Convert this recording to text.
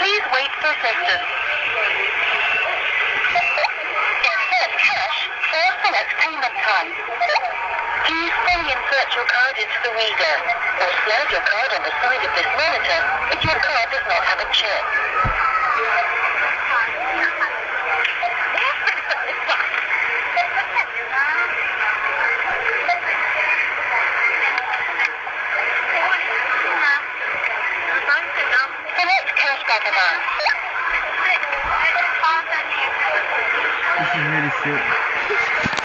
Please wait for assistance. It says cash, 4 minutes payment time. Please fully insert your card into the reader, or slide your card on the side of this monitor if your card This is really sick.